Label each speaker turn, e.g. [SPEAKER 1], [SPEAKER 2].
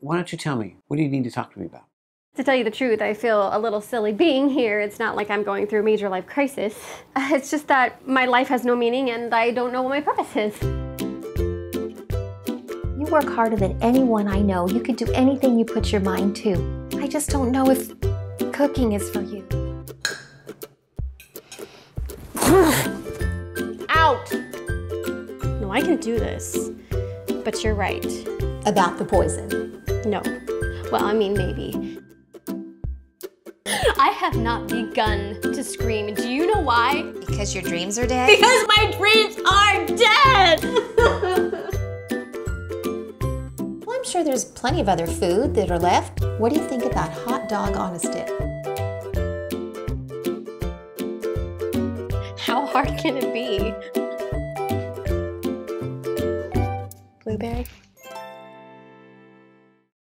[SPEAKER 1] Why don't you tell me? What do you need to talk to me about?
[SPEAKER 2] To tell you the truth, I feel a little silly being here. It's not like I'm going through a major life crisis. It's just that my life has no meaning and I don't know what my purpose is.
[SPEAKER 3] You work harder than anyone I know. You could do anything you put your mind to. I just don't know if cooking is for you.
[SPEAKER 2] Out! No, I can do this. But you're right.
[SPEAKER 3] About the poison.
[SPEAKER 2] No. Well, I mean, maybe. I have not begun to scream. Do you know why?
[SPEAKER 3] Because your dreams are dead?
[SPEAKER 2] Because my dreams are dead!
[SPEAKER 3] well, I'm sure there's plenty of other food that are left. What do you think about hot dog on a stick?
[SPEAKER 2] How hard can it be? Blueberry?